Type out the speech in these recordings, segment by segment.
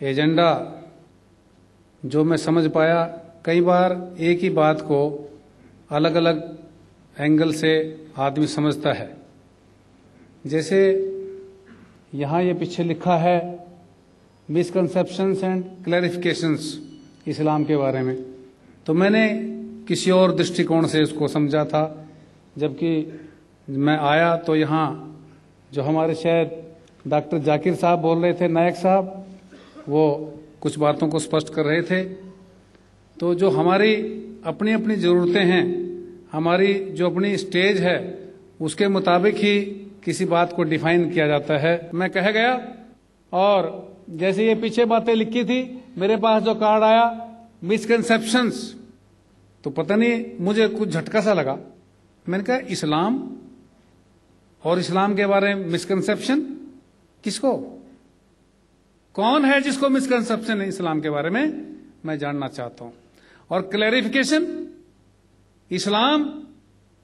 Agenda, जो मैं समझ पाया, कई बार एक ही बात को अलग अलग एंगल से आदमी समझता है। जैसे यहाँ ये पीछे लिखा है मिसकंसेप्शंस एंड क्लैरिफिकेशंस इस्लाम के बारे में। तो मैंने किसी और दृष्टिकोण से उसको समझा था, जबकि मैं आया तो यहाँ जो हमारे शायद डॉक्टर जाकिर साहब बोल रहे थे, नायक साहब वो कुछ बातों को स्पष्ट कर रहे थे। तो जो हमारी अपनी अपनी ज़रूरतें हैं, हमारी जो अपनी स्टेज है, उसके मुताबिक ही किसी बात को डिफाइन किया जाता है। मैं कह गया, और जैसे ये पीछे बातें लिखी थी, मेरे पास जो कार्ड आया मिसकंसेप्शंस तो पता नहीं, मुझे कुछ झटका सा लगा। मैंने कहा, इस्लाम? और इस्लाम के बारे में मिसकंसेप्शन किसको? कौन है जिसको मिसकंसेप्शन है इस्लाम के बारे में मैं जानना चाहता हूँ। और क्लैरिफिकेशन, इस्लाम,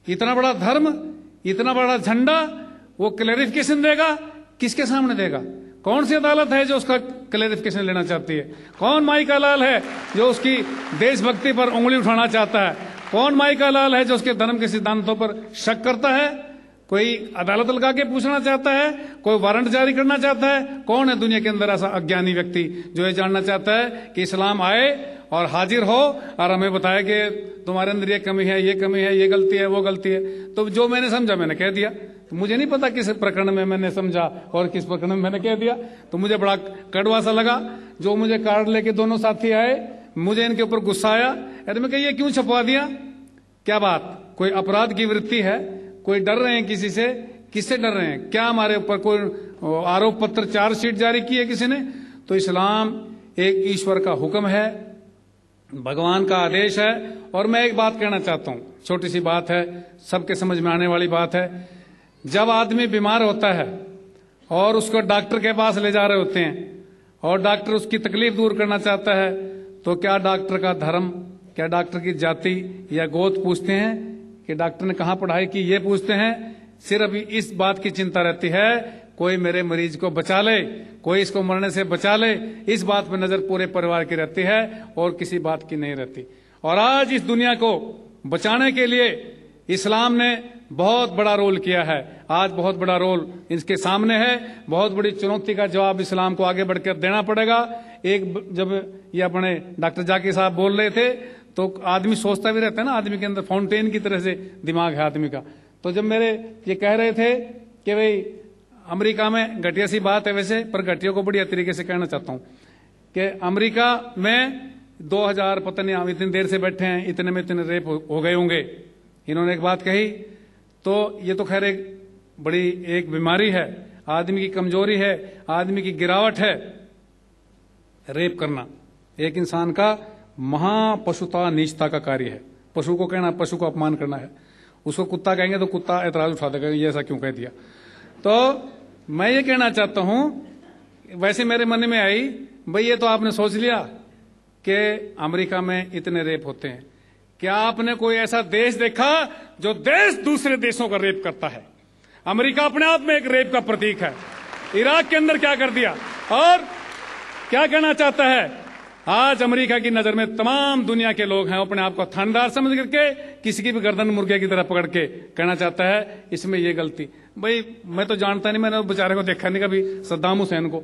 इतना बड़ा धर्म, इतना बड़ा झंडा, वो क्लैरिफिकेशन देगा, किसके सामने देगा? कौन सी अदालत है जो उसका क्लैरिफिकेशन लेना चाहती है? कौन माई का लाल है जो उसकी देशभक्ति पर उंगली उठाना चाहता है? कौन माई का लाल है जो उसके धर्म के सिद्धांतों पर शक करता है? कोई अदालत लगा के पूछना चाहता है, कोई वारंट जारी करना चाहता है, कौन है दुनिया के अंदर ऐसा अज्ञानी व्यक्ति जो ये जानना चाहता है कि इस्लाम आए और हाजिर हो और हमें बताया कि तुम्हारे अंदर ये कमी है, ये कमी है, ये गलती है, वो गलती है। तो जो मैंने समझा, मैंने कह दिया। तो मुझे नहीं पता किस प्रकरण में मैंने समझा और किस प्रकरण में मैंने कह दिया। तो मुझे बड़ा कड़वा सा लगा, जो मुझे कार्ड लेके दोनों साथी आए, मुझे इनके ऊपर गुस्सा आया। अरे मैं ये क्यों छपवा दिया? क्या बात? कोई अपराध की वृत्ति है? कोई डर रहे हैं किसी से? किससे डर रहे हैं? क्या हमारे ऊपर कोई आरोप पत्र चार्जशीट जारी की है किसी ने? तो इस्लाम एक ईश्वर का हुक्म है, भगवान का आदेश है, और मैं एक बात कहना चाहता हूँ। छोटी सी बात है, सबके समझ में आने वाली बात है। जब आदमी बीमार होता है, और उसको डॉक्टर के पास ले जा रहे होते हैं, और डॉक्टर उसकी तकलीफ़ दूर करना चाहता है तो क्या डॉक्टर का धर्म, क्या डॉक्टर की जाति या गोद पूछते हैं? कि डॉक्टर ने कहा पढ़ाई की, ये पूछते हैं सिर्फ़ इस बात की चिंता रहती है, कोई मेरे मरीज़ को बचा ले, कोई इसको मरने से बचा ले, इस बात पर नज़र पूरे परिवार की रहती है और किसी बात की नहीं रहती। और आज इस दुनिया को बचाने के लिए इस्लाम ने बहुत बड़ा रोल किया है। आज बहुत बड़ा रोल इसके सामने है। बहुत बड़ी चुनौती का जवाब इस्लाम को आगे बढ़कर देना पड़ेगा। एक जब ये अपने डॉक्टर जाकिर साहब बोल रहे थे तो आदमी सोचता भी रहता है ना, आदमी के अंदर फाउंटेन की तरह से दिमाग है आदमी का। तो जब मेरे ये कह रहे थे कि भाई, अमेरिका में घटिया सी बात है वैसे, पर घटिया को बढ़िया तरीके से कहना चाहता हूँ कि अमेरिका में 2000 पता नहीं, हम इतनी देर से बैठे हैं, इतने में इतने रेप हो गए होंगे। इन्होंने एक बात कही तो ये तो खैर एक बड़ी एक बीमारी है, आदमी की कमज़ोरी है, आदमी की गिरावट है, रेप करना। एक इंसान का महापशुता नीचता का कार्य है। पशु को कहना, पशु को अपमान करना है। उसको कुत्ता कहेंगे तो कुत्ता ऐतराज उठा देगा, ये ऐसा क्यों कह दिया? तो मैं ये कहना चाहता हूँ, वैसे मेरे मन में आई, भाई ये तो आपने सोच लिया कि अमेरिका में इतने रेप होते हैं। क्या आपने कोई ऐसा देश देखा जो देश दूसरे देशों का रेप करता है? अमेरिका अपने आप में एक रेप का प्रतीक है। इराक के अंदर क्या कर दिया? और क्या कहना चाहता है? आज अमेरिका की नज़र में तमाम दुनिया के लोग हैं अपने आप को थानदार समझ करके, किसी की भी गर्दन मुर्गे की तरह पकड़ के कहना चाहता है, इसमें ये गलती। भाई, मैं तो जानता नहीं, मैंने बेचारे को देखा नहीं कभी, सद्दाम हुसैन को।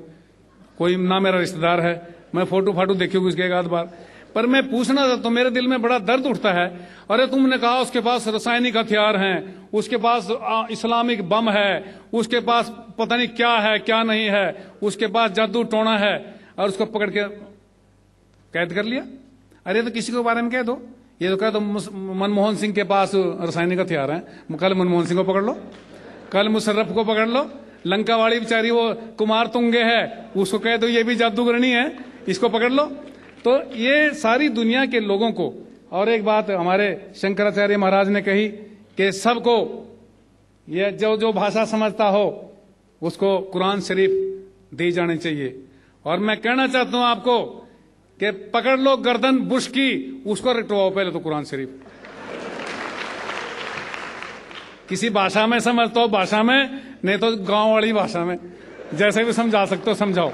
कोई ना मेरा रिश्तेदार है, मैं फ़ोटो फाटो देखी होगी उसके एक आध बार। पर मैं पूछना था तो मेरे दिल में बड़ा दर्द उठता है, अरे तुमने कहा उसके पास रासायनिक हथियार हैं, उसके पास इस्लामिक बम है, उसके पास पता नहीं क्या है, क्या नहीं है, उसके पास जादू टोना है, और उसको पकड़ के कैद कर लिया? अरे तो किसी के बारे में कह दो। ये तो कह दो मनमोहन सिंह के पास रासायनिक हथियार है। कल मनमोहन सिंह को पकड़ लो। कल मुशर्रफ को पकड़ लो। लंका वाली बेचारी वो कुमार तुंगे है। उसको कह दो, ये भी जादूगरणी है। इसको पकड़ लो। तो ये सारी दुनिया के लोगों को, और एक बात हमारे शंकराचार्य महाराज ने कही कि सबको, ये जो जो भाषा समझता हो, उसको कुरान शरीफ दी जानी चाहिए। और मैं कहना चाहता हूँ आपको कि पकड़ लो गर्दन बुश की, उसको रटवाओ पहले तो कुरान शरीफ। किसी भाषा में समझ तो भाषा में, नहीं तो गाँव वाली भाषा में। जैसे भी समझा सकते हो, समझाओ।